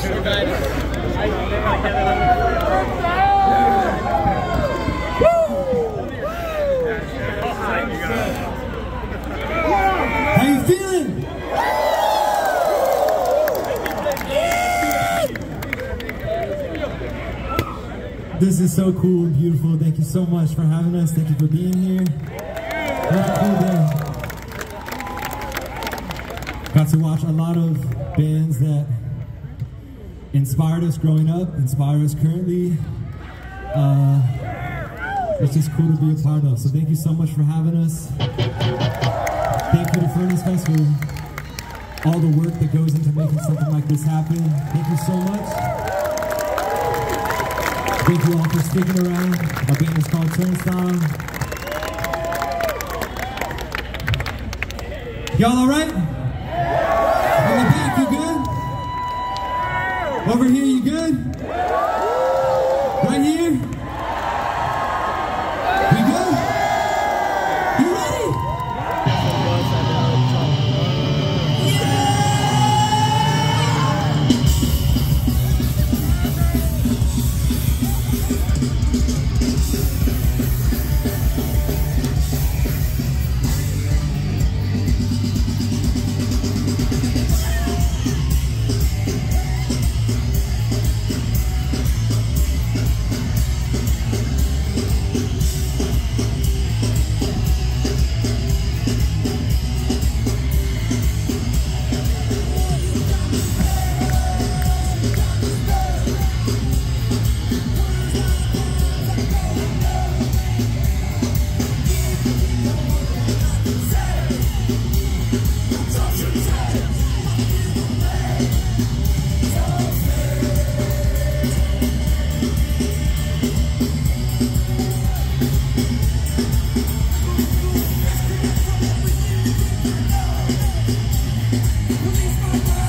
This is so cool and beautiful. Thank you so much for having us. Thank you for being here. Cool. Got to watch a lot of bands that inspired us growing up, inspire us currently. Uh, it's just cool to be a part of. So thank you so much for having us. Thank you to Furnace Fest for all the work that goes into making something like this happen. Thank you so much. Thank you all for sticking around. Our band is called Turnstile. Y'all all Over here, you good? Right here? You good? You ready? Yeah! Release my mind.